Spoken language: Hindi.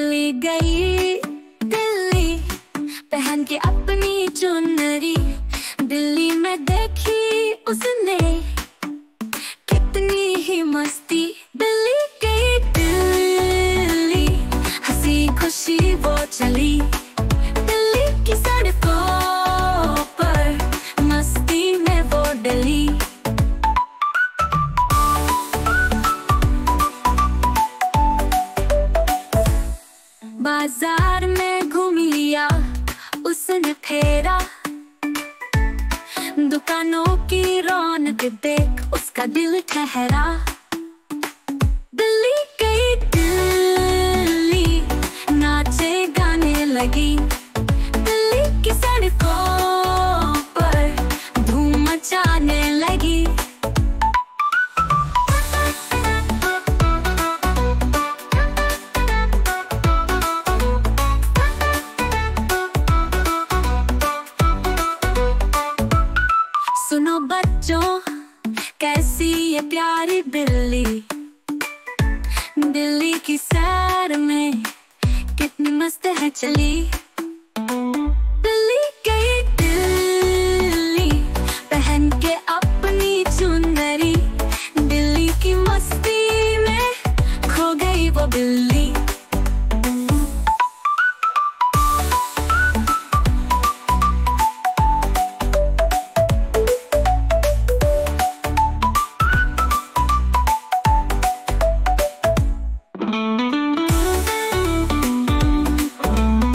दिल्ली गई दिल्ली। पहन के अपनी चुनरी दिल्ली में देखी उसने। कितनी ही मस्ती बाज़ार में घूम लिया, उसने फेरा। दुकानों की रौनक देख उसका दिल ठहरा। दिल्ली गई दिल्ली नाचे गाने लगी। दिल्ली की सड़कों बच्चों कैसी ये प्यारी बिल्ली? दिल्ली की सैर में कितनी मस्त है चली?